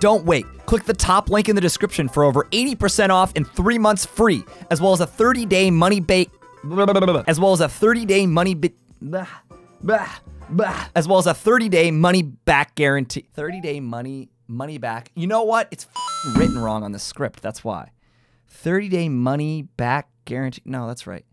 Don't wait. Click the top link in the description for over 80% off and 3 months free, as well as a 30-day money back, as well as a 30-day money bit as well as a 30-day money back guarantee. 30-day money money back. You know what? It's written wrong on the script. That's why. 30-day money back guarantee. No, that's right.